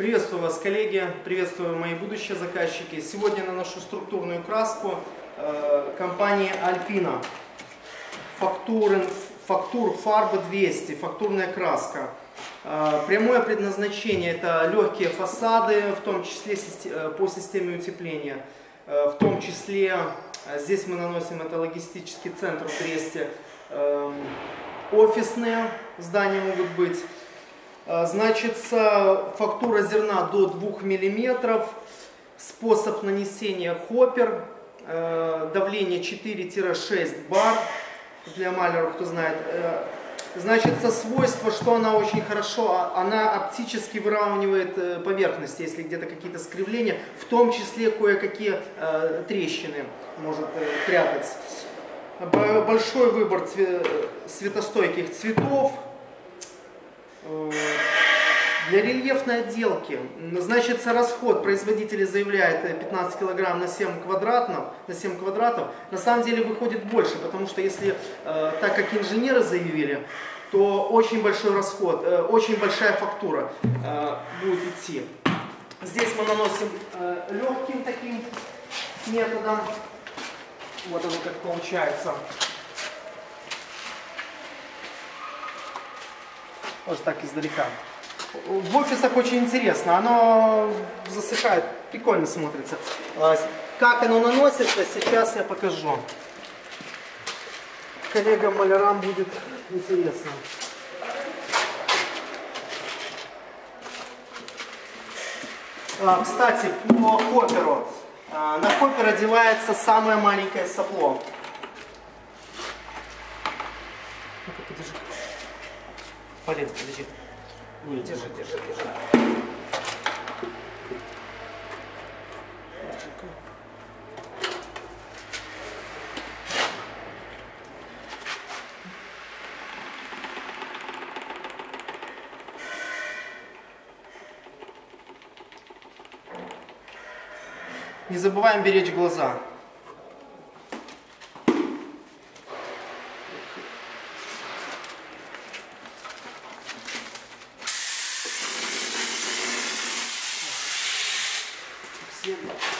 Приветствую вас, коллеги, приветствую мои будущие заказчики. Сегодня наношу структурную краску э, компании. Фактурен, фактур фарба 200, фактурная краска. Э, прямое предназначение это легкие фасады, в том числе э, по системе утепления. Э, в том числе э, здесь мы наносим это логистический центр в Бресте. Э, офисные здания могут быть. А, значит, фактура зерна до 2 мм, способ нанесения хоппер, э, давление 4-6 бар, для маляров, кто знает. Э, значит, свойство, что она очень хорошо, а, она оптически выравнивает э, поверхности, если где-то какие-то скривления, в том числе кое-какие трещины может прятать. Большой выбор светостойких цветов, для рельефной отделки значится расход, производитель заявляет 15 э, кг на 7 квадратов, на 7 квадратов, на самом деле выходит больше, потому что если, э, так как инженеры заявили, то очень большой расход, э, очень большая фактура будет идти. Здесь мы наносим легким таким методом, вот оно как получается. Вот так издалека. В офисах очень интересно, оно засыхает, прикольно смотрится. А, как оно наносится, сейчас я покажу. Коллегам малярам будет интересно. А, кстати, по хопперу. А, на хоппер одевается самое маленькое сопло. Подержи. Полин, подержи. Держи, держи, держи. Не забываем беречь глаза. Thank you.